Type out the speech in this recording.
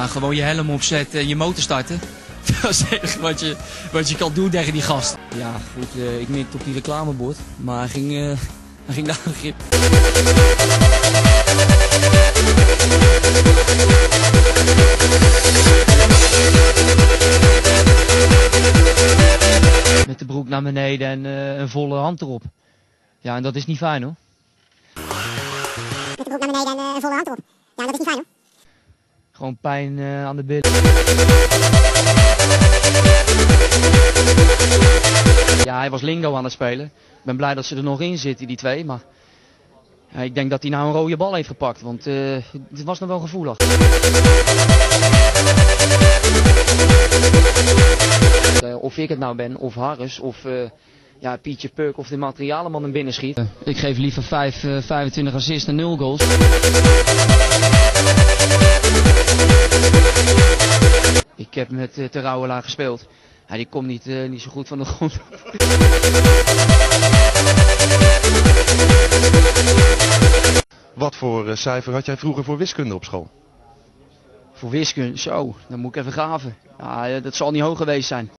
Nou, gewoon je helm opzetten en je motor starten. Dat is het enige wat je, wat je kan doen tegen die gast. Ja, goed, eh, ik mikte op die reclamebord, maar hij ging, eh, hij ging daar een grip. Met de broek naar beneden en eh, een volle hand erop. Ja, en dat is niet fijn hoor. Met de broek naar beneden en een volle hand erop. Ja, dat is niet fijn hoor. Gewoon pijn eh, aan de billen. Ja, hij was lingo aan het spelen. Ik ben blij dat ze er nog in zitten, die twee. Maar ja, ik denk dat hij nou een rode bal heeft gepakt. Want eh, het was nog wel gevoelig. Eh, of ik het nou ben, of Harris, of eh, ja, Pietje Puk, of de materialenman er binnen schiet. ik geef liever 5, eh, 25 assists en 0 goals. Ik heb met uh, Terouwela gespeeld. Ja, die komt niet, eh, niet zo goed van de grond. Wat voor eh, cijfer had jij vroeger voor wiskunde op school? Voor wiskunde, zo, dan moet ik even graven. Ja, eh, dat zal niet hoog geweest zijn.